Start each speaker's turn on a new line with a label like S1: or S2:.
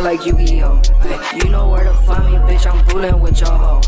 S1: like Yu-Gi-Oh! You know where to find me, bitch, I'm fooling with your hoe.